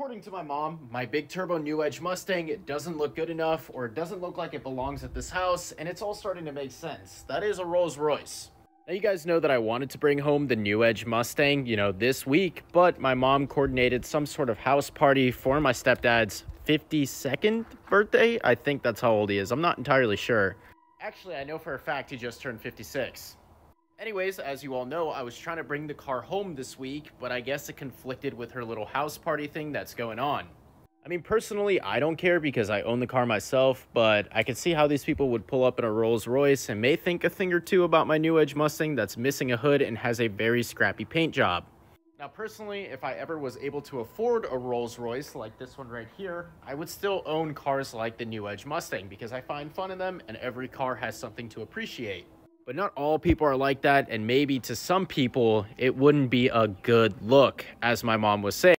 According to my mom, my big turbo new edge Mustang it doesn't look good enough or it doesn't look like it belongs at this house and it's all starting to make sense. That is a Rolls Royce. Now you guys know that I wanted to bring home the new edge Mustang, you know, this week, but my mom coordinated some sort of house party for my stepdad's 52nd birthday. I think that's how old he is. I'm not entirely sure. Actually, I know for a fact he just turned 56. Anyways, as you all know, I was trying to bring the car home this week, but I guess it conflicted with her little house party thing that's going on. I mean, personally, I don't care because I own the car myself, but I can see how these people would pull up in a Rolls Royce and may think a thing or two about my new Edge Mustang that's missing a hood and has a very scrappy paint job. Now, personally, if I ever was able to afford a Rolls Royce like this one right here, I would still own cars like the new Edge Mustang because I find fun in them and every car has something to appreciate. But not all people are like that, and maybe to some people, it wouldn't be a good look, as my mom was saying.